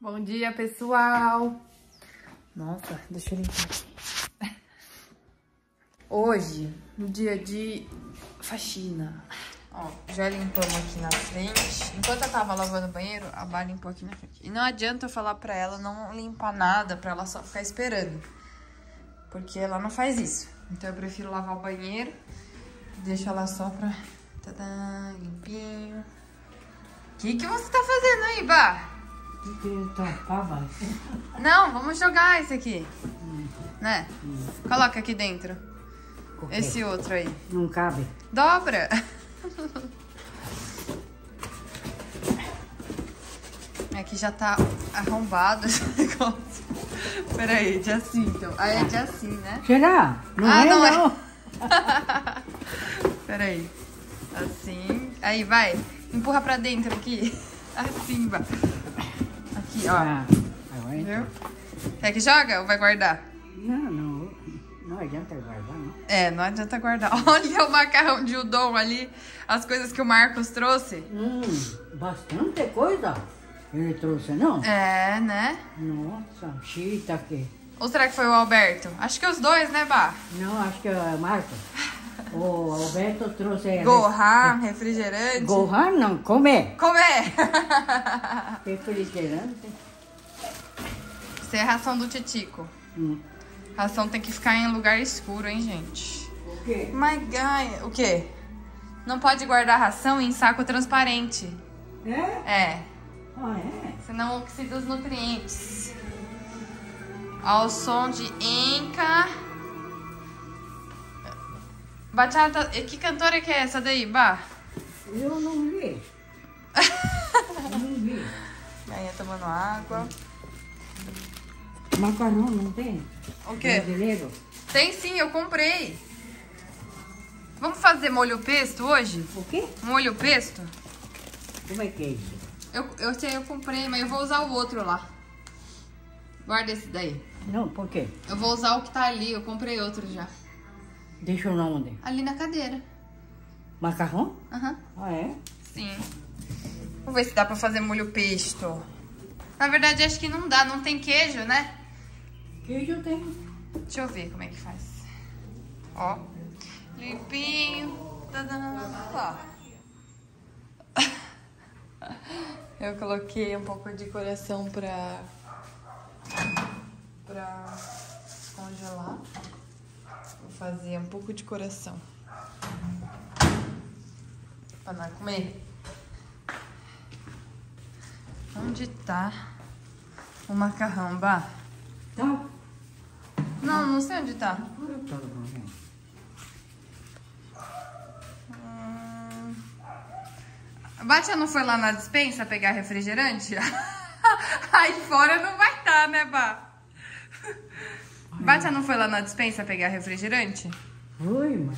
Bom dia, pessoal! Nossa, deixa eu limpar aqui. Hoje, no dia de faxina. Ó, já limpamos aqui na frente. Enquanto eu tava lavando o banheiro, a Bá limpou aqui na frente. E não adianta eu falar pra ela não limpar nada, pra ela só ficar esperando. Porque ela não faz isso. Então eu prefiro lavar o banheiro. Deixa ela só pra... Tadã, limpinho. O que, que você tá fazendo aí, Bá? Não, vamos jogar esse aqui. Né? Coloca aqui dentro. Esse outro aí. Não cabe. Dobra. Aqui já tá arrombado esse negócio. Peraí, de assim então. Ah, é de assim, né? Será? Não Ah, é, não é. não. Peraí. Assim. Aí, vai. Empurra pra dentro aqui. Assim, vai. Aqui, ó. Ah, Viu? Quer que joga ou vai guardar? Não, não. Não adianta guardar, não. É, não adianta guardar. Olha o macarrão de udon ali. As coisas que o Marcos trouxe. Hum, bastante coisa ele trouxe, não? É, né? Nossa, shiitake. Ou será que foi o Alberto? Acho que os dois, né, Bah? Não, acho que é Marco. O Alberto trouxe... Gohan, refrigerante. Gohan não, comer. Comer! Refrigerante. Isso é ração do Titico. Hum. Ração tem que ficar em lugar escuro, hein, gente? O quê? My God. O quê? Não pode guardar ração em saco transparente. É? É. Ah, é? Senão oxida os nutrientes. Ao som de Enca. Bachata. e Que cantora que é essa daí, Bah? Eu não vi. Eu não vi. Aí tomando água. Macarrão não tem? O quê? Brasileiro? Tem sim, eu comprei. Vamos fazer molho pesto hoje? O quê? Molho pesto? Como é que é isso? Eu, eu sei, eu comprei, mas eu vou usar o outro lá. Guarda esse daí. Não, por quê? Eu vou usar o que tá ali, eu comprei outro já. Deixa eu na onde? Ali na cadeira. Macarrão? Aham. Ah, é? Sim. Vou ver se dá pra fazer molho pesto. Na verdade, acho que não dá, não tem queijo, né? Queijo tem. Deixa eu ver como é que faz. Ó. Limpinho. Tadã. Ó. Eu coloquei um pouco de coração pra. pra congelar. Vou fazer um pouco de coração. Pra nós comer. Onde tá o macarrão, Bah? Tá. Não, não sei onde tá. Tá. Hum... A não foi lá na dispensa pegar refrigerante? Aí fora não vai estar, né, Bá? Batia não foi lá na dispensa pegar refrigerante? Oi, mãe.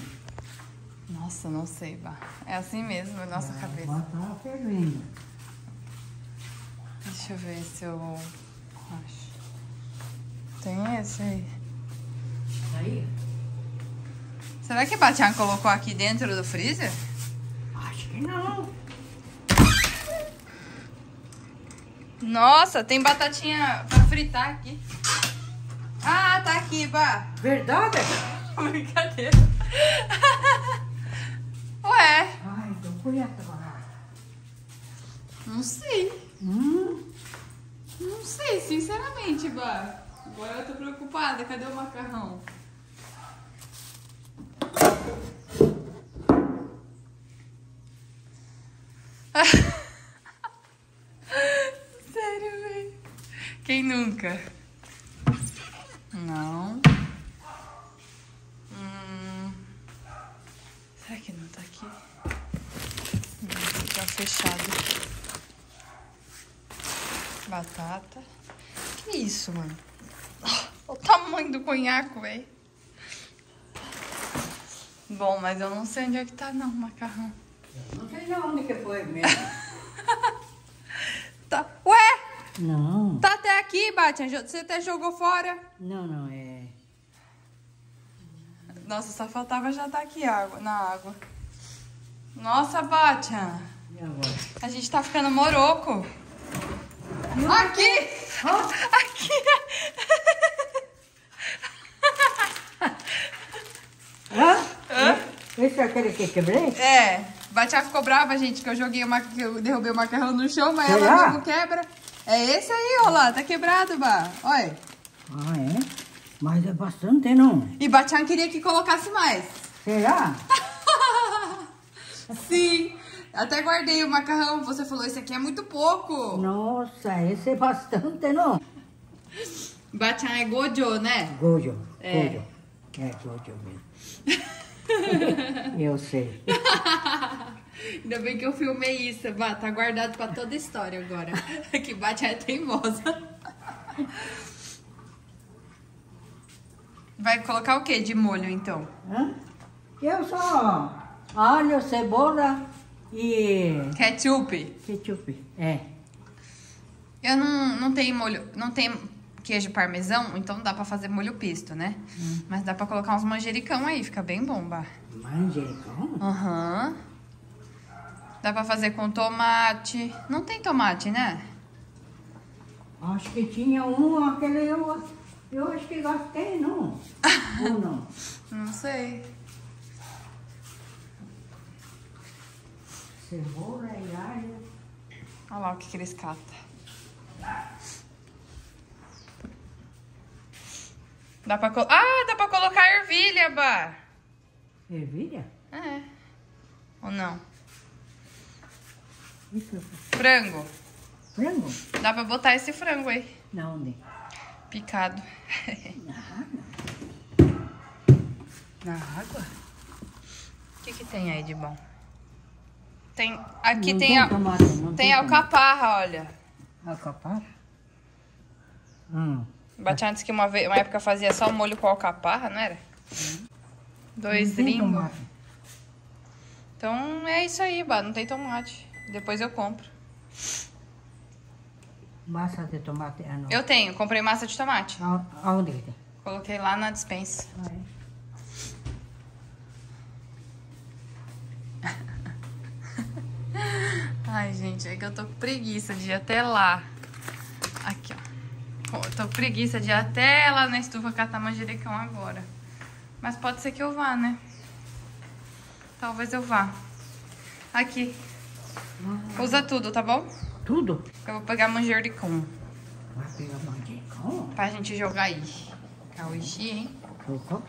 Nossa, não sei, Bá. É assim mesmo, nossa cabeça. Agora tá fervendo. Deixa eu ver se eu acho. Tem esse aí. Aí? Será que a colocou aqui dentro do freezer? Acho que não. Nossa, tem batatinha pra fritar aqui. Ah, tá aqui, Bá. Verdade? Brincadeira. Ué, Ai, tô curiosa. não sei. Hum? Não sei, sinceramente, Bá. Agora eu tô preocupada. Cadê o macarrão? Sério, velho. Quem nunca? Não. Hum. Será que não tá aqui? Não, tá fechado. Batata. Que isso, mano? Olha o tamanho do conhaco, velho. Bom, mas eu não sei onde é que tá não, macarrão. Não sei de onde que foi mesmo. Tá. Ué! Não. Tá até aqui, Batia. Você até jogou fora. Não, não, é. Nossa, só faltava já tá aqui água, na água. Nossa, Batia. A gente tá ficando moroco. Aqui! Aqui! Hã? Hã? Esse é aquele que quebrei? É, Batia ficou brava, gente, que eu joguei que eu derrubei o macarrão no chão, mas ela Será? mesmo quebra. É esse aí, ó lá, tá quebrado, Bá. Olha. Ah, é? Mas é bastante, não? E Batian queria que colocasse mais. Será? Sim. Até guardei o macarrão. Você falou, esse aqui é muito pouco. Nossa, esse é bastante, não? Batian é gojo, né? Gojo. É. Gojo. É, gojo mesmo. Eu sei. Ainda bem que eu filmei isso. Bah, tá guardado pra toda a história agora. que Batian é teimosa. Vai colocar o que de molho, então? Hã? Eu só alho, cebola e Ketchup. ketchup. É. Eu não, não tenho molho, não tem queijo parmesão, então dá pra fazer molho pesto, né? Mas dá pra colocar uns manjericão aí, fica bem bom, bah. Manjericão? Aham. Dá pra fazer com tomate. Não tem tomate, né? Acho que tinha um, aquele eu, eu acho que gastei, não? Ou não? Não sei. Cebola e alho. Olha lá o que, que eles catam. Dá pra colocar. Ah, dá pra colocar ervilha, Bah. Ervilha? É. Ou não? Isso. Frango. Frango? Dá pra botar esse frango aí. Na onde? Picado. Na água? Na água? O que, que tem aí de bom? Tem. Aqui tem, tem a, tem tem alcaparra, olha. Alcaparra? Hum. Batian disse que uma, vez, uma época fazia só molho com alcaparra, não era? Dois tem limbo. tomate. Então é isso aí, Bah. Não tem tomate. Depois eu compro. Massa de tomate. Ah, não. Eu tenho, comprei massa de tomate. Aonde que tem? Coloquei lá na dispensa. Ah, é? Ai, gente, é que eu tô com preguiça de ir até lá. Aqui, ó. Tô com preguiça de ir até lá na estufa catar manjericão agora. Mas pode ser que eu vá, né? Talvez eu vá. Aqui. Usa tudo, tá bom? Tudo? Eu vou pegar manjericão Vai pegar manjericão? pra gente jogar aí. Cauji, hein? Colocou? O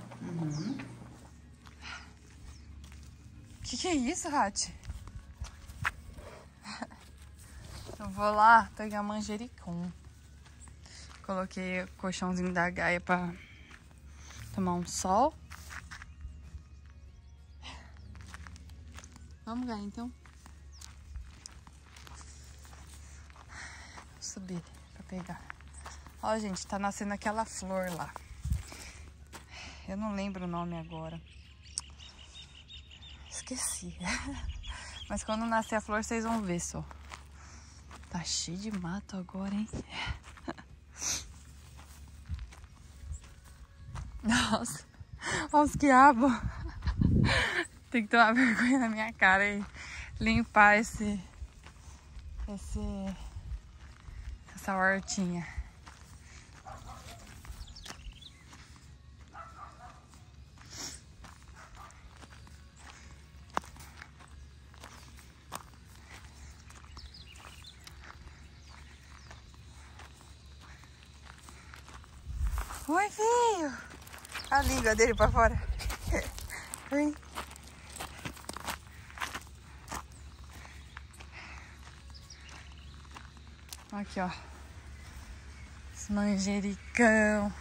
que, que é isso, Rat? Eu vou lá pegar manjericão. Coloquei o colchãozinho da Gaia pra tomar um sol. Vamos, Gaia, então? Vou subir pra pegar. Ó, gente, tá nascendo aquela flor lá. Eu não lembro o nome agora. Esqueci. Mas quando nascer a flor, vocês vão ver só. Tá cheio de mato agora, hein? Nossa, olha os quiabos. Tem que tomar vergonha na minha cara e limpar esse. Esse. Essa hortinha. Oi, filho. A língua dele pra fora. Vem. Aqui, ó. Os manjericão.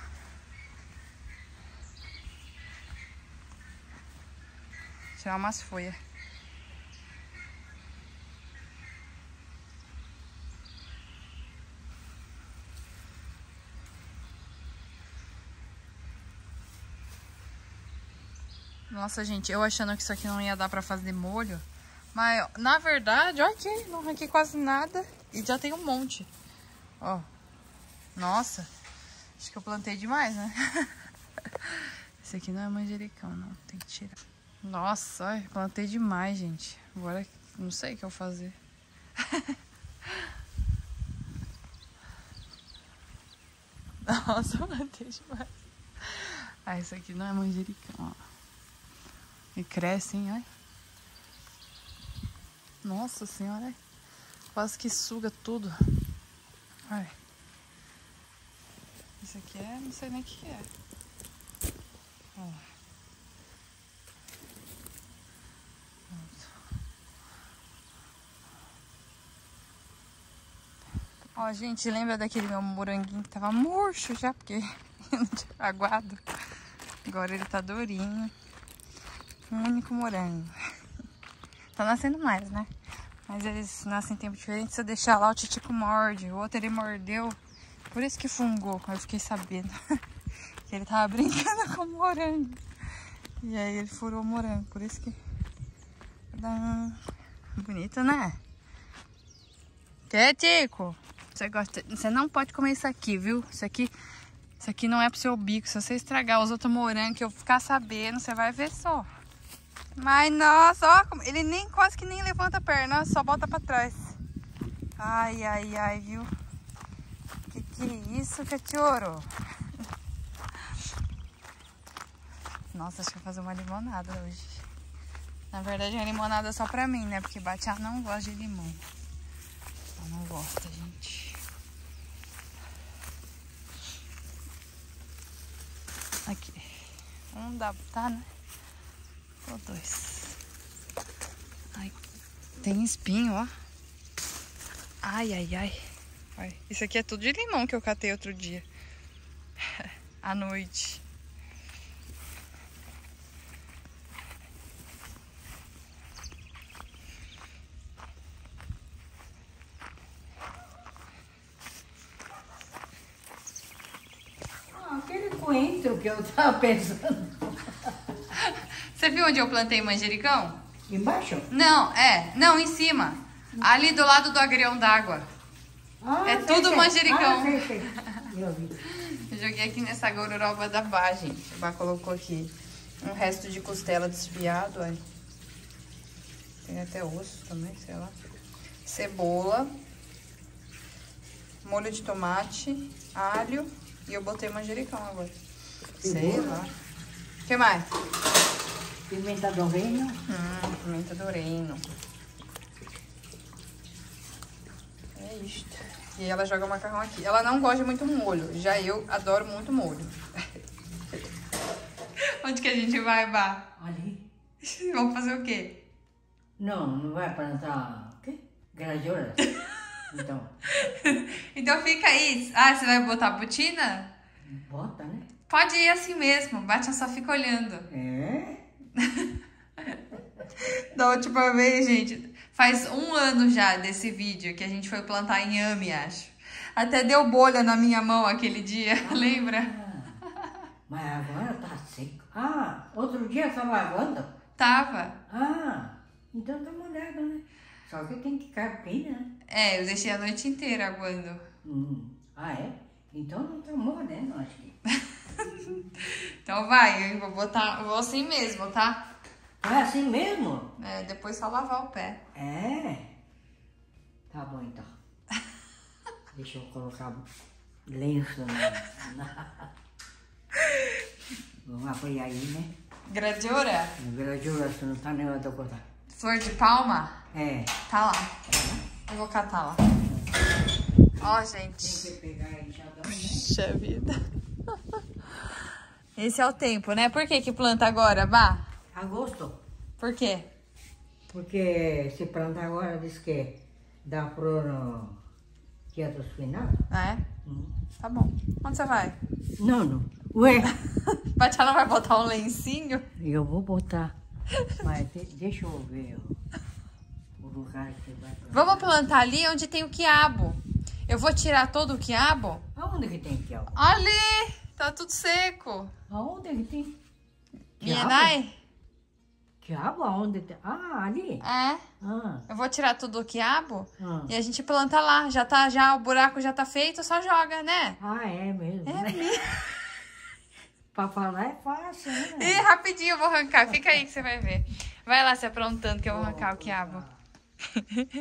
Tirar umas folhas. Nossa, gente, eu achando que isso aqui não ia dar pra fazer molho. Mas, na verdade, olha aqui, não arranquei quase nada. E já tem um monte. Ó. Nossa. Acho que eu plantei demais, né? Esse aqui não é manjericão, não. Tem que tirar. Nossa, ai, plantei demais, gente. Agora não sei o que eu fazer. Nossa, plantei demais. Ah, isso aqui não é manjericão, ó. E cresce, hein, ai. Nossa senhora, quase que suga tudo. Ai. Isso aqui é, não sei nem o que é. Ó. Ó, gente, lembra daquele meu moranguinho que tava murcho já, porque não tinha aguado. Agora ele tá durinho. Um único morango. Tá nascendo mais, né? Mas eles nascem em tempo diferente. Se eu deixar lá, o titico morde. O outro ele mordeu. Por isso que fungou. Eu fiquei sabendo. que ele tava brincando com o morango. E aí ele furou o morango. Por isso que... Bonito, né? Tico? Você gosta... Você não pode comer isso aqui, viu? Isso aqui... Isso aqui não é pro seu bico. Se você estragar os outros morangos que eu ficar sabendo, você vai ver só. Mas, nossa, ó, ele nem quase que nem levanta a perna, só volta pra trás. Ai, ai, ai, viu? Que que é isso, cachorro? Nossa, acho que vou fazer uma limonada hoje. Na verdade, é limonada só pra mim, né? Porque Batiá não gosta de limão. Ela não gosta, gente. Aqui. Um dá, tá, né? Ou dois. Ai, tem espinho, ó. Ai, ai, ai. Olha, isso aqui é tudo de limão que eu catei outro dia. à noite. Ah, aquele coentro que eu tava pensando. Você viu onde eu plantei manjericão? Embaixo? Não, é. Não, em cima. Ali do lado do agrião d'água. Ah, É sei, tudo sei. manjericão. Ah, sei, sei. Eu joguei aqui nessa gororoba da Bá, gente. A Bá colocou aqui um resto de costela desfiado, olha. Tem até osso também, sei lá. Cebola. Molho de tomate, alho. E eu botei manjericão agora. Sei lá. O que mais? Pimenta do reino. Hum, pimenta do reino. É isto. E ela joga o macarrão aqui. Ela não gosta muito molho. Já eu adoro muito molho. Onde que a gente vai, Bá? Ali. Vamos fazer o quê? Não, não vai plantar o quê? Gradiola? Então, Então fica aí. Ah, você vai botar a botina? bota, né? Pode ir assim mesmo. Bate só fica olhando. É? Da última vez, gente, faz um ano já desse vídeo que a gente foi plantar inhame, acho. Até deu bolha na minha mão aquele dia, lembra? Ah, mas agora tá seco. Ah, outro dia estava aguando? Tava. Ah, então tá molhado, né? Só que tem que carpir, né? É, eu deixei a noite inteira aguando. Hum. Ah, é? Então não tá morrendo, acho que. Então vai, eu vou botar, eu vou assim mesmo, tá? Ah, assim mesmo? É, depois só lavar o pé. É. Tá bom, então. Deixa eu colocar lenço na... na... Vamos apoiar aí, né? Gradiora, No gradiola, se não tá negócio de eu cortar. flor de palma, É. tá lá. Eu vou catar lá. Ó, gente. Tem que pegar a enxada. Puxa vida. Esse é o tempo, né? Por que que planta agora, Bah? Agosto. Por quê? Porque se plantar agora, diz que dá flor no dia dos finados. É? Hum. Tá bom. Onde você vai? Não, não. Ué, Batia não vai botar um lencinho? eu vou botar. Mas de- deixa eu ver o, o lugar que vai plantar. Vamos plantar ali onde tem o quiabo. Eu vou tirar todo o quiabo. Aonde que tem quiabo? Ali! Tá tudo seco. Aonde que tem? Mienai? Quiabo aonde tem? Ah, ali? É. Ah, Eu vou tirar tudo o quiabo ah. e a gente planta lá. Já tá, já o buraco já tá feito, só joga, né? Ah, é mesmo. É né? mesmo. Pra falar é fácil, né? Ih, rapidinho eu vou arrancar. Fica aí que você vai ver. Vai lá se aprontando que eu vou arrancar o quiabo.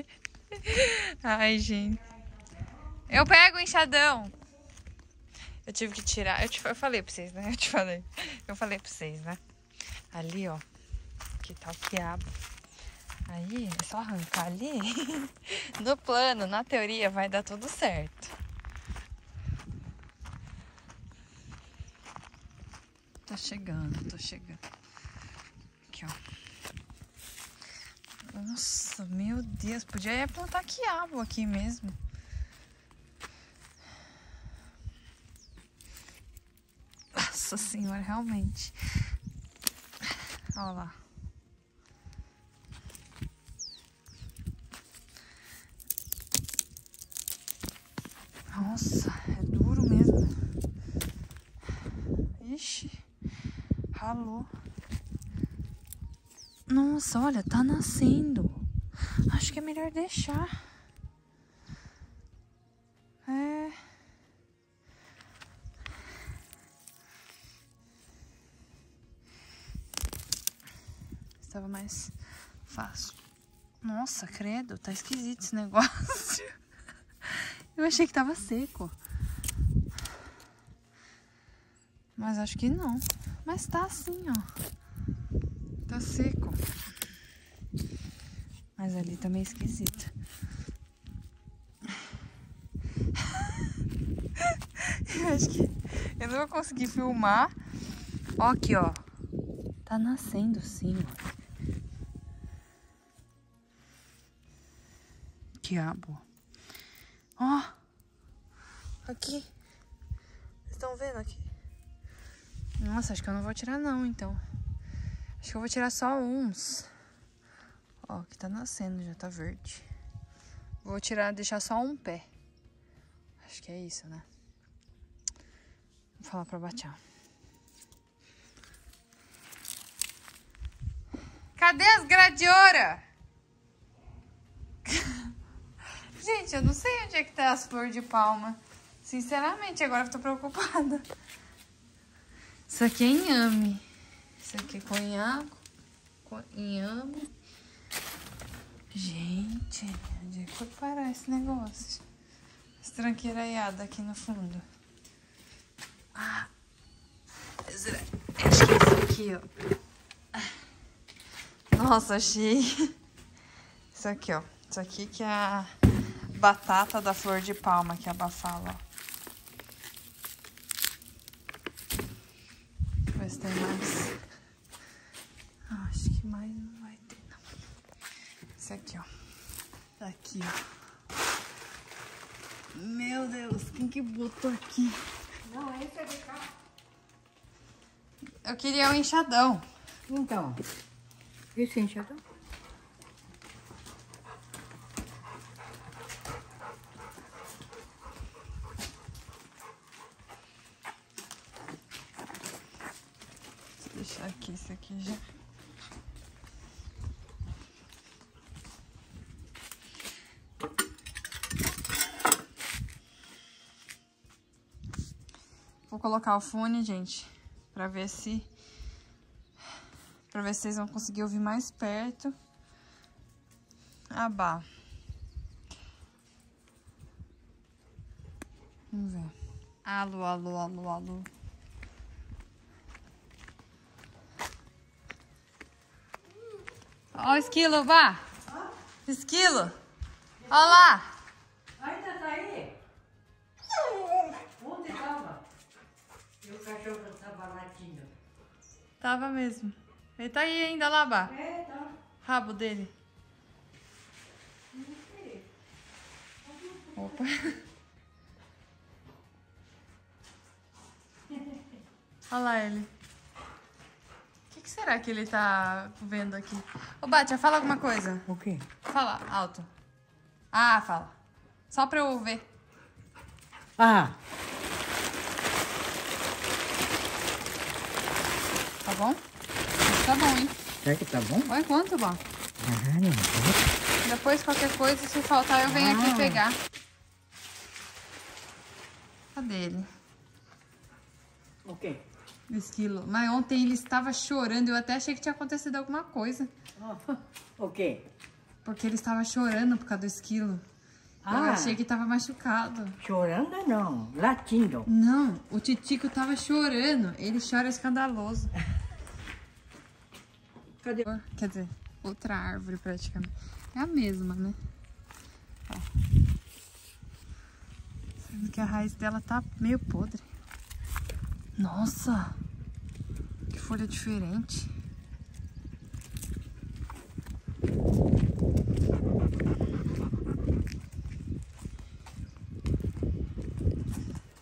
Ai, gente. Eu pego o enxadão. Eu tive que tirar. Eu, te, eu falei pra vocês, né? Eu te falei. Eu falei pra vocês, né? Ali, ó. Aqui tá o quiabo. Aí, é só arrancar ali. No plano, na teoria, vai dar tudo certo. Tá chegando, tô chegando. Aqui, ó. Nossa, meu Deus. Podia plantar quiabo aqui mesmo. Nossa senhora, realmente. Olha lá. Nossa, é duro mesmo. Ixi, ralou. Nossa, olha, tá nascendo. Acho que é melhor deixar. Nossa, credo, tá esquisito esse negócio. Eu achei que tava seco. Mas acho que não. Mas tá assim, ó. Tá seco. Mas ali tá meio esquisito. Eu acho que eu não vou conseguir filmar. Ó aqui, ó. Tá nascendo sim, ó. Quiabo. Ó. Aqui. Vocês estão vendo aqui? Nossa, acho que eu não vou tirar não, então. Acho que eu vou tirar só uns. Ó, que tá nascendo, já tá verde. Vou tirar, deixar só um pé. Acho que é isso, né? Vou falar pra Batiá. Cadê as gradioras? Gente, eu não sei onde é que tá as flores de palma. Sinceramente, agora eu tô preocupada. Isso aqui é inhame. Isso aqui é conhaco. co- Inhame. Gente, onde é que foi parar esse negócio? Essa tranqueiraiada aqui no fundo. Ah, acho que é esse aqui, ó. Nossa, achei. Isso aqui, ó. Isso aqui que é a batata da flor de palma que a Bá fala, ó. Ver se tem mais. Ah, acho que mais não vai ter, não. Esse aqui, ó. Aqui, ó. Meu Deus, quem que botou aqui? Não, esse é de cá. Eu queria um enxadão. Então, esse enxadão? Vou deixar aqui esse aqui já. Vou colocar o fone, gente, pra ver se pra ver se vocês vão conseguir ouvir mais perto. Abá. Vamos ver. Alô, alô, alô, alô. Ó o esquilo, vá. Esquilo. Ó lá. Ainda tá aí? Onde tava? E o cachorro tava latindo. Tava mesmo. Ele tá aí ainda lá, Bá. É, tá. Rabo dele. Opa. Olha lá ele. O que, que será que ele tá vendo aqui? Ô, Batia, fala alguma coisa. O quê? Fala, alto. Ah, fala. Só pra eu ver. Ah, Tá bom? Tá bom, hein? será que tá bom? Olha quanto, Bá. Ah, não. Depois, qualquer coisa, se faltar, eu venho aqui Ah. pegar. Cadê ele? O quê? O esquilo. Mas ontem ele estava chorando. Eu até achei que tinha acontecido alguma coisa. O quê? Porque ele estava chorando por causa do esquilo. Eu Ah. achei que estava machucado. Chorando não, latindo. Não, o Titico tava chorando. Ele chora escandaloso. Cadê? Quer dizer, outra árvore praticamente. É a mesma, né? Ó. Sendo que a raiz dela tá meio podre. Nossa! Que folha diferente.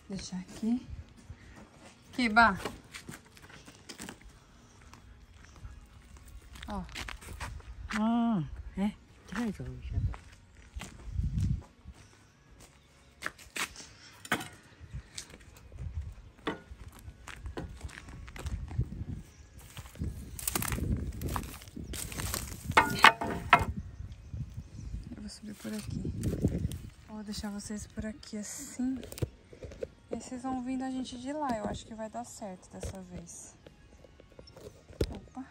Deixar aqui. Bah. Ó. Ah, é? Traz o por aqui. Vou deixar vocês por aqui assim. E vocês vão vindo a gente de lá. Eu acho que vai dar certo dessa vez. Opa.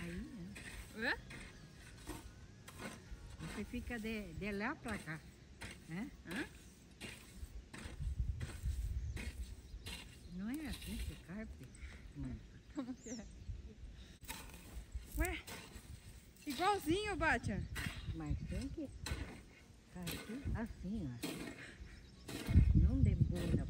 Aí, né? Hã? Você fica de, de lá pra cá. Né? Hã? Não é assim que carpe? Hum. Como que é? Ué? Igualzinho, Batia. Mas tem que carpe assim, ó. Não de bunda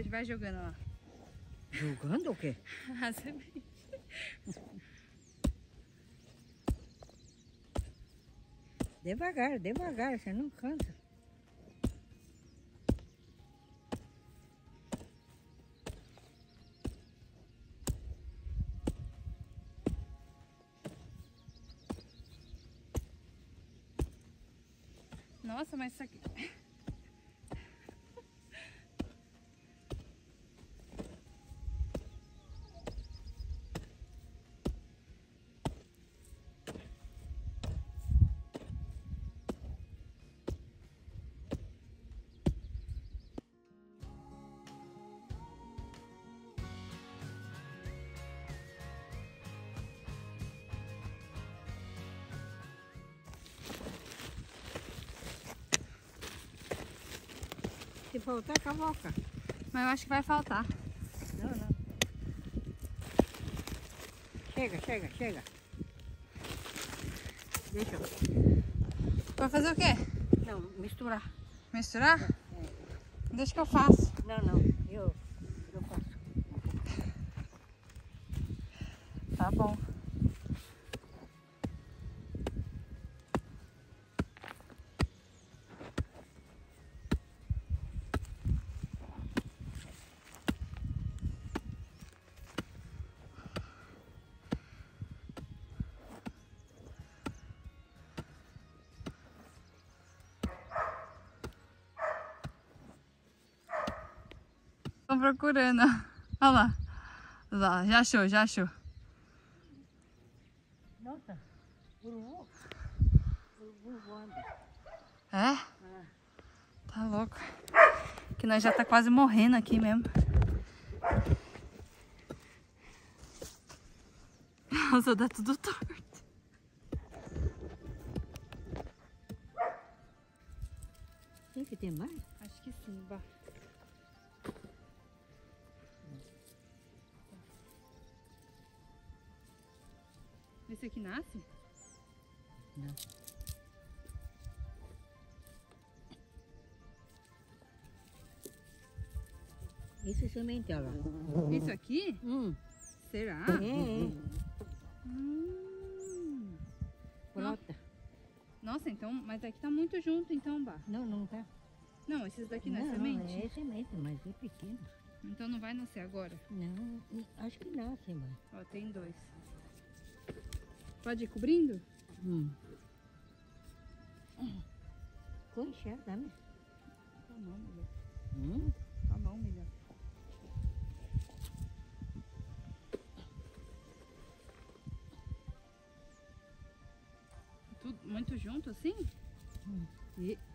Deixa, vai jogando lá. Jogando o quê? Vem. Devagar, devagar, você não cansa. Nossa, mas isso aqui. Se faltar, cavoca. Mas eu acho que vai faltar. Não, não. Chega, chega, chega. Deixa eu. Vai fazer o quê? Não, misturar. Misturar? Deixa que eu faço. Não, não. Eu, eu faço. Tá bom. Procurando. Olha lá. Olha lá. Já achou, já achou. Nossa, urubu. Urubu voando. É? Tá louco. Que nós já tá quase morrendo aqui mesmo. Nossa, dá tudo torto. Tem que ter mais? Acho que sim, Bah. Esse aqui nasce? Não. Esse semente, olha lá. Isso aqui? Hum, Será? é, é. Hum. Brota. Nossa, então, mas aqui tá muito junto então, Bah. Não, não tá. Não, esses daqui não, não, é semente? é semente, mas é pequeno. Então não vai nascer agora. Não, acho que nasce, mãe. Ó, tem dois. Pode ir cobrindo? Hum. Com enxerga, né? Tá bom, melhor. Hum. Tá bom, melhor. Tudo muito junto assim? Hum. E...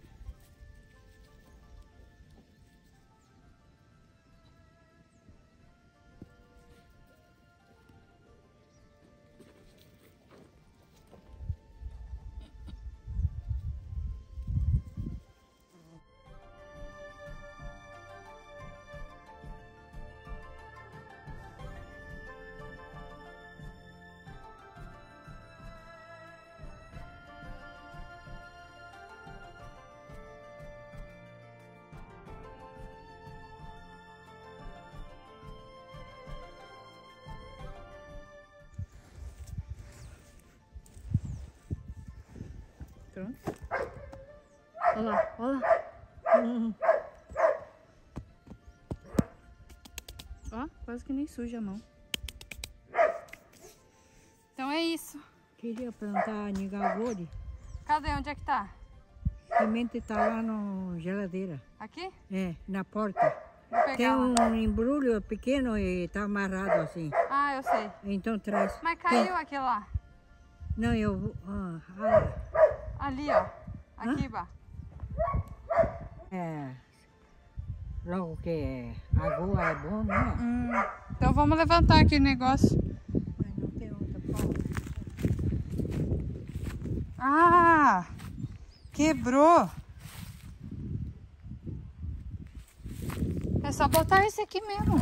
Ó, quase que nem suja a mão. Então é isso. Queria plantar nigagori. Cadê? Onde é que tá? Semente tá lá na geladeira. Aqui? É, na porta. Tem lá. um embrulho pequeno e tá amarrado assim. Ah, eu sei. Então traz. Mas Tem- caiu aquele lá. Não, eu vou. ah, ah, Ali, ó. Aqui, Bah. é. Logo que a água é bom, né? Hum, então vamos levantar aqui o negócio. Mas não tem outra forma. Ah! Quebrou. É só botar esse aqui mesmo.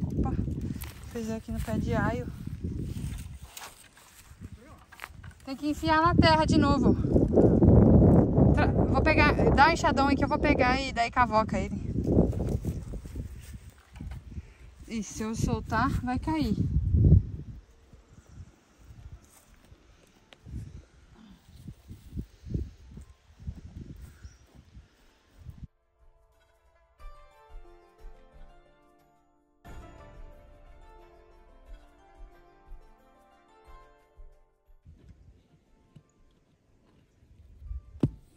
Opa, fiz aqui no pé de aio. Tem que enfiar na terra de novo. Tra- Vou pegar, dá enxadão aí que eu vou pegar e daí cavoca ele. E se eu soltar, vai cair.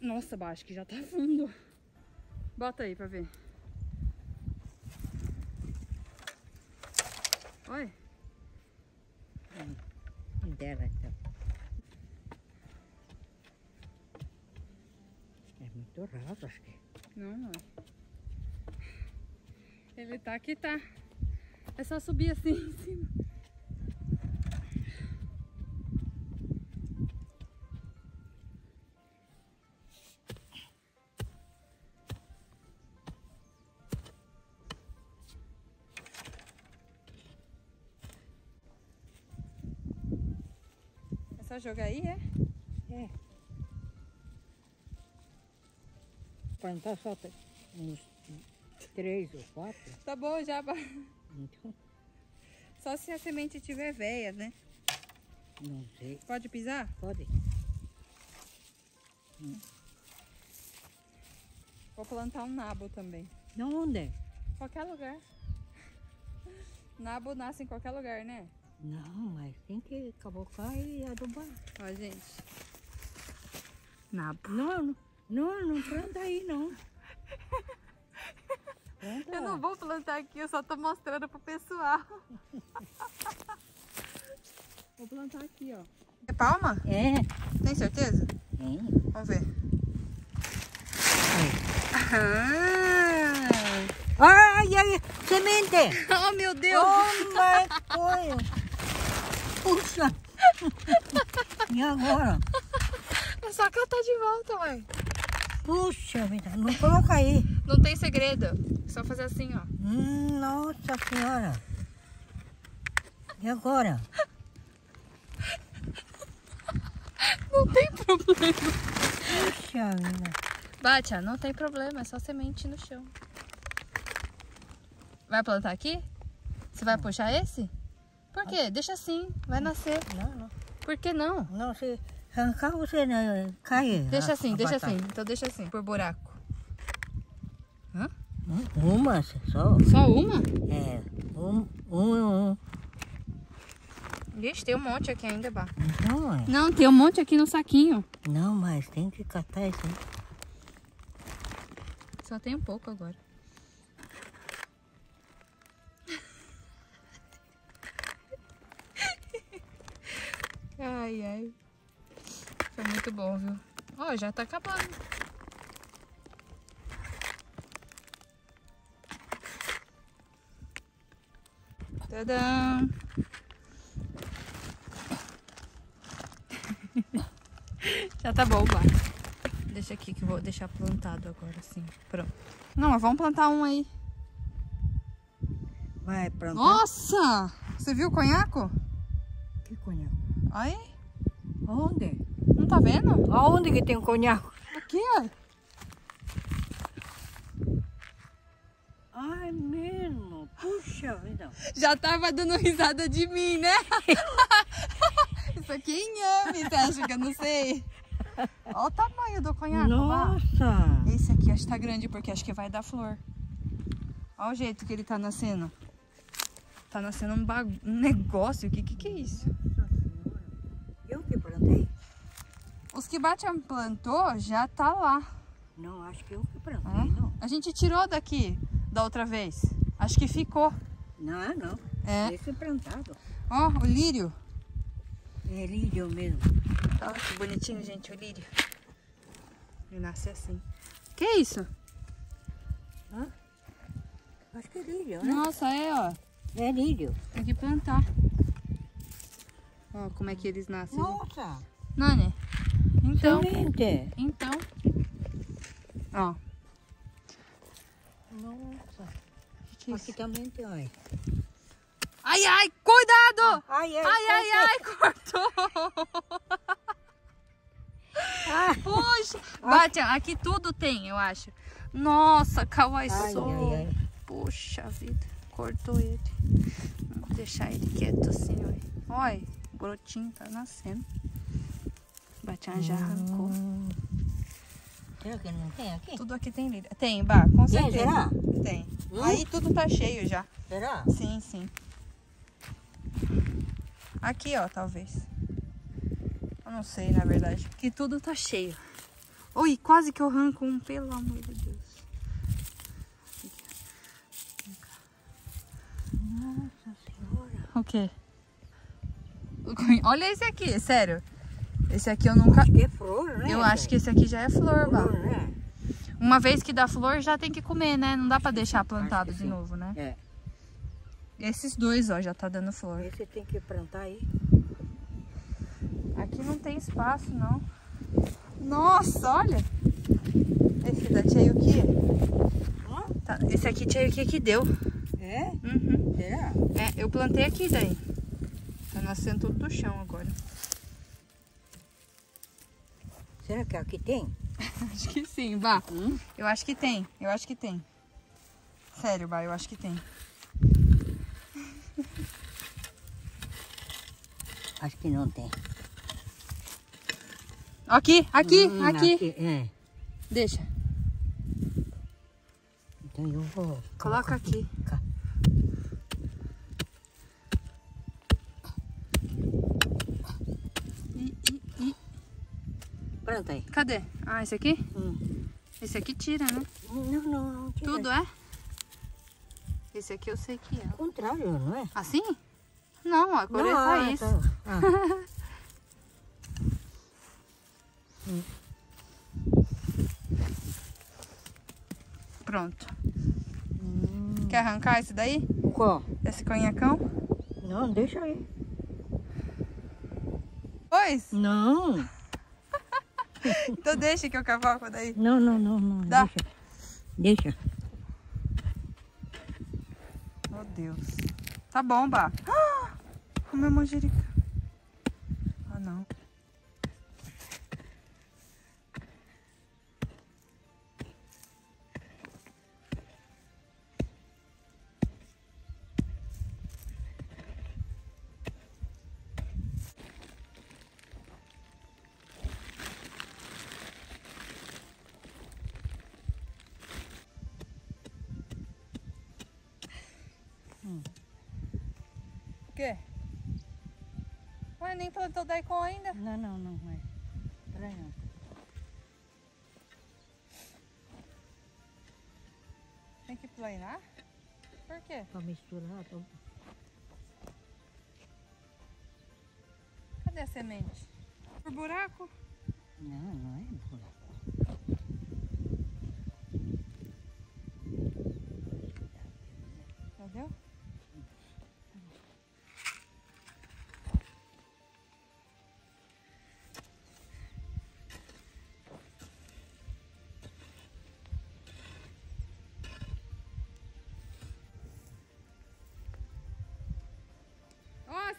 Nossa, baixo que já tá fundo. Bota aí pra ver. Oi. Dela, então. É muito raso, acho que. Não, não. Ele tá aqui, tá. É só subir assim em cima. Só jogar aí, é? É. Plantar só uns três ou quatro. Tá bom já. Então, Só se a semente tiver velha, né? não sei. Pode pisar? Pode? Vou plantar um nabo também. Não, onde? Qualquer lugar. Nabo nasce em qualquer lugar, né? Não, mas tem que cabocar e adubar. Ó, gente. Não, não, não, não planta aí, não. Planta Eu não vou plantar aqui, eu só tô mostrando pro pessoal. Vou plantar aqui, ó. É palma? É, Tem certeza? tem. Vamos ver. Ah! Ai, ai, semente! Oh, meu Deus! Oh, my God! Puxa! E agora? É só catar de volta, ué. Puxa vida, não coloca aí. Não tem segredo. É só fazer assim, ó. Hum, nossa senhora. E agora? Não tem problema. Puxa vida. Batia, não tem problema. É só semente no chão. Vai plantar aqui? Você vai puxar esse? Por quê? Deixa assim. Vai nascer. Não, não. Por que não? Não, se arrancar você né, cai. Deixa a- assim, a deixa batata. assim. Então deixa assim, por buraco. Hã? Uma só. Só uma? É. Um, um, um. Ixi, tem um monte aqui ainda, Bá. Não, é. Não, tem um monte aqui no saquinho. Não, mas tem que catar isso. Só tem um pouco agora. Ai, ai. Foi muito bom, viu? Ó, já tá acabando. Tadã! já tá bom, vai. Deixa aqui que eu vou deixar plantado agora, assim. Pronto. Não, mas vamos plantar um aí. Vai plantar. Nossa! Você viu o conhaco? Que conhaque? Aí, Onde? não tá vendo? Aonde que tem um conhaque? Aqui, ó. Ai, mesmo. Puxa vida. Já tava dando risada de mim, né? Isso aqui é inhame, você acha que eu não sei? Olha o tamanho do conhaque, lá. Nossa. Esse aqui acho que tá grande porque acho que vai dar flor. Olha o jeito que ele tá nascendo. Tá nascendo um, um negócio. O que, que que é isso? Que Batian plantou já tá lá. Não, acho que eu que plantei, Ó. não. A gente tirou daqui da outra vez. Acho que ficou. Não, não. É. Esse é plantado. Ó, o lírio. É lírio mesmo. Olha que bonitinho, gente, o lírio. Ele nasce assim. Que isso? Acho que é lírio, né? Nossa, é, ó. É lírio. Tem que plantar. Ó, como é que eles nascem. Nossa. Nani, então, Semente. então. Ó, Nossa. que Aqui isso? também tem, olha. Ai, ai, cuidado! Ai, ai, Ai, ai, ai, cortou! Puxa! Bate, aqui tudo tem, eu acho. Nossa, kawaii Ai. Puxa vida, cortou ele. Vou deixar ele quieto assim, olha. Olha, o brotinho tá nascendo. Batian já arrancou. Hum. Será que não tem aqui? Tudo aqui tem lírio. Tem, Bah, com Tem, certeza. será? Tem. Hum? Aí tudo tá cheio já. Será? Sim, sim. Aqui, ó, talvez. Eu não sei, na verdade. Porque tudo tá cheio. Ui, quase que eu arranco um, pelo amor de Deus. Nossa senhora. O quê? Olha esse aqui, sério. Esse aqui eu nunca... Acho que é flor, né? Eu acho que esse aqui já é flor, flor, né? Uma vez que dá flor, já tem que comer, né? Não dá pra deixar plantado de sim. novo, né? É. Esses dois, ó, já tá dando flor. Esse tem que plantar aí. Aqui não tem espaço, não. Nossa, olha. Esse da Tchayuki. Hã? Tá, esse aqui Tchayuki que deu. É? Uhum. Será? É, eu plantei aqui daí. Tá nascendo tudo do chão agora. Será que aqui tem? Acho que sim, Bah. Hum? Eu acho que tem, eu acho que tem. Sério, Bah, eu acho que tem. Acho que não tem. Aqui, aqui, Hum, aqui. É. Deixa. Então eu vou. Coloca aqui. cá. Ih, ih, ih. Planta aí. Cadê? Ah, esse aqui? Hum. Esse aqui tira, né? Não, não, não. tira. Tudo é? Esse aqui eu sei que é. Ao contrário, não é? Assim? Não, agora é Não, ah, raiz. tá. Ah. Pronto. Hum. Quer arrancar esse daí? Qual? Esse conhacão? Não, deixa aí. Pois? Não. Então deixa que eu cavoco daí. Não, não, não, não. Dá. Deixa. Deixa. Meu Deus. Tá bom, Bá. Ah, o meu manjerica. Ah, não. Quê? Ué, nem plantou daikon ainda. Não, não, não. Peraí, não. Tem que planear? Por quê? Pra misturar. Pra... Cadê a semente? Por buraco? Não, não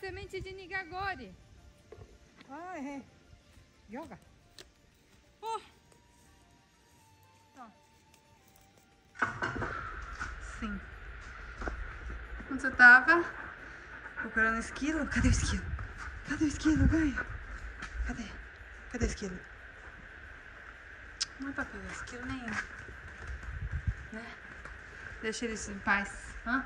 semente de nigagori. Ah, é. Joga. Ó. Ó. Sim. Onde você tava? Procurando esquilo? Cadê o esquilo? Cadê o esquilo, ganho? Cadê? Cadê o esquilo? Não é pra pegar esquilo nenhum. Né? Deixa eles em paz. Hã?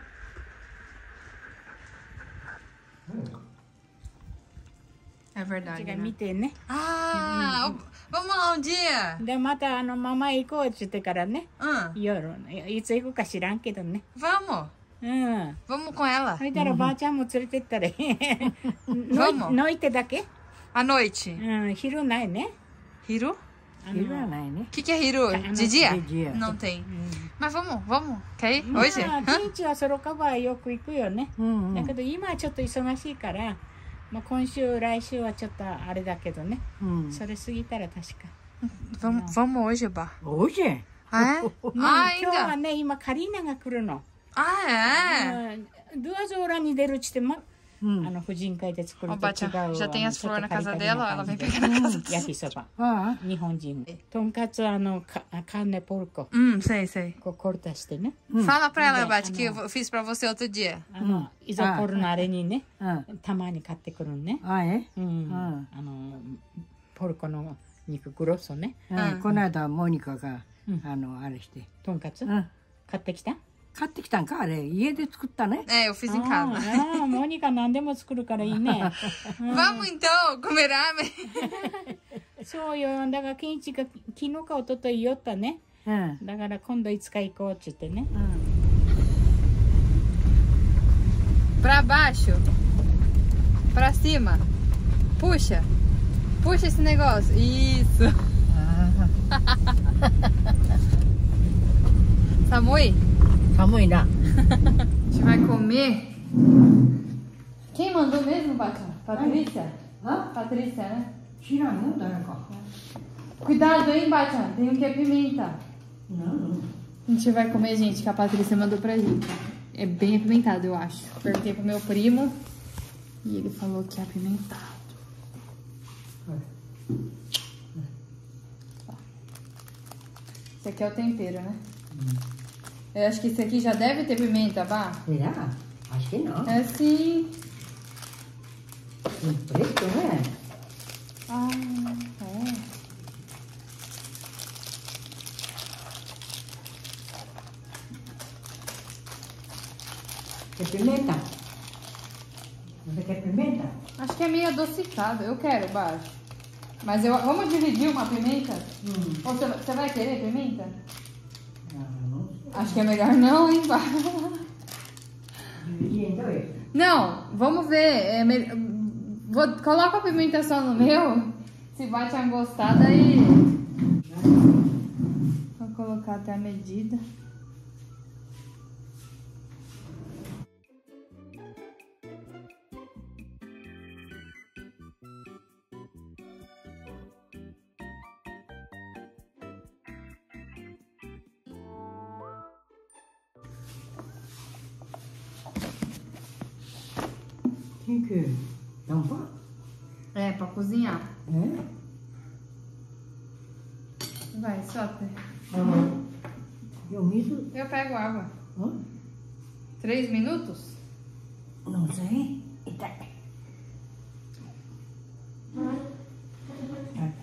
ever done. 違う、見てね。ああ、ママ、おじい。で、また、あの、ママ行こうって言ってからね。うん。夜、いつ行くか知らんけどね。ファーモ。うん。ファーモ、こやわ。そしたら、ばあちゃんも連れてったら、へへへ。ノイテだけ？あ、ノイチ。うん、昼ないね。昼？昼はないね。聞け昼、ジジア。ノンテイン。まあ、vamos、vamos。かいおいしい？ああ、ピンチはソロカバーよく行くよね。うん。だけど、今はちょっと忙しいから。まあ、今週来週はちょっとあれだけどね。hum. それ過ぎたら確か。Vamos, vamos hoje, Bá. Hoje? Ah, é? まあ Ah, 今日は?ね、今カリーナが来るの。Ah? うんドゥアゾーラに出るっちって、ま.あの婦人会で作ると違う。já tem あ as flores. 焼きそば。Ah, 日本人。とんかつあのかカーネポルコ。Hum, sei, sei. こうコルタしてね。Fala pra ela. Bate, que eu fiz pra você outro dia. あの、ポルのあれにね、ah. たまに買ってくるね。ah, é? うん。うんあの、ポルコの肉グロッソね。Ah, Ah. この間、モニカが、うんあの、あれして。とんかつうん買ってきた買ってきたんか？あれ家で作ったね。え、おフィスに買った。モニカ何でも作るからいいね。バ。そうよ。だから、ケンイチが昨日かおととい寄ったね。だから今度いつか行こうってってね。プラバーシュ。プラ。寒い。Calma dá. A gente vai comer. Quem mandou mesmo, Batman? Patrícia? Hã? Patrícia, né? Tira a muda, né, Cuidado, hein, Batia? Tem o que é pimenta. Não, não. A gente vai comer, gente, que a Patrícia mandou pra gente. É bem apimentado, eu acho. Perguntei pro meu primo e ele falou que é apimentado. É. Esse Isso aqui é o tempero, né? Hum. Eu acho que esse aqui já deve ter pimenta, Bá. Será? Acho que não. É sim. Preto, né? Ah, é. Quer pimenta? Você quer pimenta? Acho que é meio adocicado. Eu quero, baixo. Mas eu, vamos dividir uma pimenta? Hum. Ou você, você vai querer pimenta? Acho que é melhor não, hein, em dois. Não, vamos ver. É me- Vou... Coloca a pimentação no meu. Se vai te gostar, daí. Vou colocar até a medida. Tem que tampar? É, pra cozinhar. É? Vai, solta. Eu miso. Eu pego água. Hã? Três minutos? Não sei. Eita. Aí.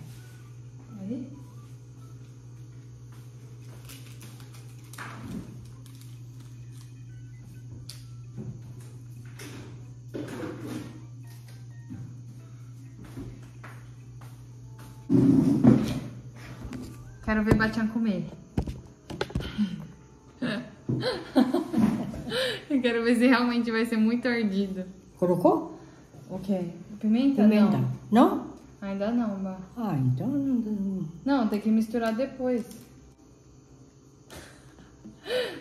Quero ver Batian comer. Eu quero ver se realmente vai ser muito ardido. Colocou? O quê? Pimenta? Pimenta. Não. Não? Ainda não, Bah. Ah, então não. não- Não, tem que misturar depois.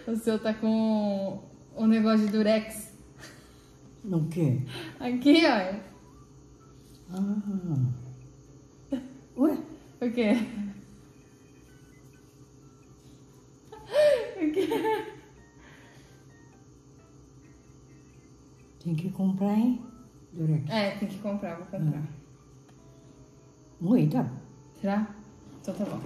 O seu tá com o negócio de durex. No quê? Aqui, ó. Ah. Ué? O quê? Tem que comprar, hein? Durex. É, tem que comprar, vou comprar. Muita. Será? Então tá bom.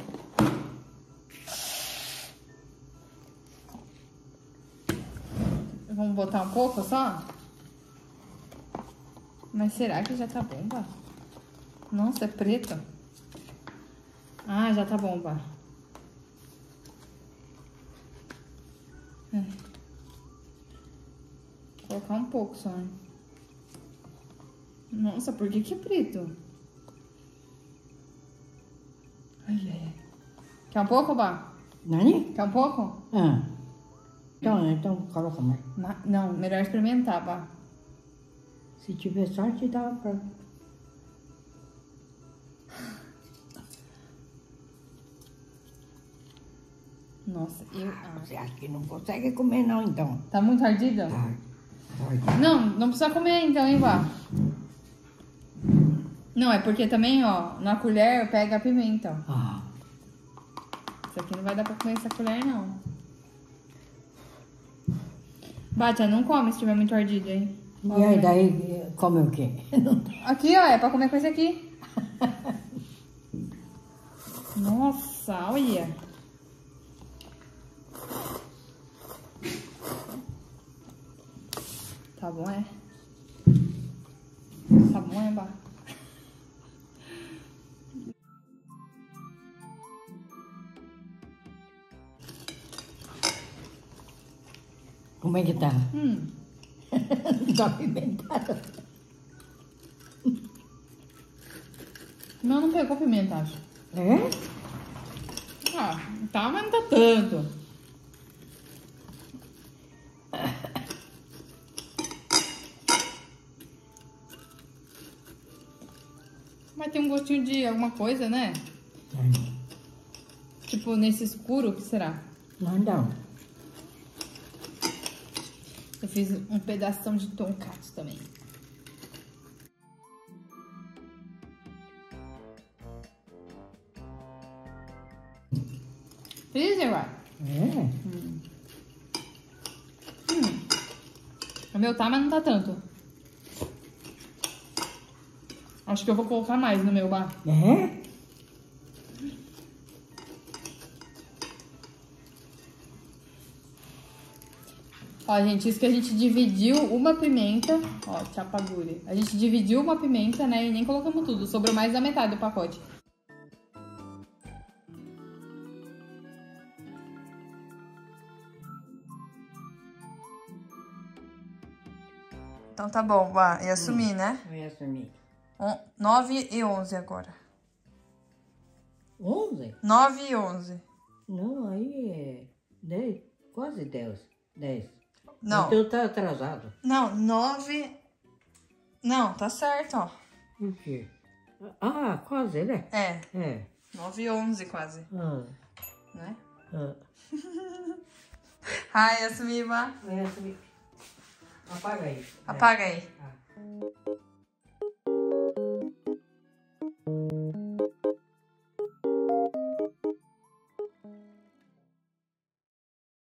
Vamos botar um pouco só? Mas será que já tá bom, Bá? Nossa, é preto. Ah, já tá bom, É. Vou colocar um pouco só, hein? Nossa, por que que é preto? Ai, ai, ai. Quer um pouco, Bá? Nani? Quer um pouco? Ah. Então, então coloca mais. Ma- Não, melhor experimentar, Bá. Se tiver sorte, dá pra. Nossa, eu... ah, Você acha que não consegue comer, não, então? Tá muito ardida? Tá. Pode. Não, não precisa comer então, hein, Bá? Não, é porque também, ó, na colher pega a pimenta, ó. Ah. Isso aqui não vai dar pra comer essa colher, não. Bátia, não come se tiver muito ardido, hein? E aí, daí, come o quê? Aqui, ó, é pra comer com esse aqui. Nossa, olha. Tá bom, é? Tá bom, é, Bá? Como é que tá? Hum, tá apimentado. não, não pegou pimenta, acho. É? Ah, tá, mas não tá tanto. Tem um gostinho de alguma coisa, né? Tipo, nesse escuro, o que será? Não. Eu fiz um pedação de tonkatsu também. Freezer, uai. É? O meu tá, mas não tá tanto. Acho que eu vou colocar mais no meu bar. É? Ó, gente, isso que a gente dividiu uma pimenta. Ó, chapaguri. A gente dividiu uma pimenta, né? E nem colocamos tudo. Sobrou mais da metade do pacote. Então tá bom, Bá. E assumir, né? Vai assumir. 9 e 11 agora. Onze? 9 e 11. Não, aí é dez, quase dez. Dez. Não. Então tá atrasado. Não, 9. Não, tá certo, ó. Por quê? Ah, quase, né? É, É. 9 e 11 quase, Ah, né? ah. Bá. Vai assumir. Apaga aí. Apaga aí. Ah. Thank you.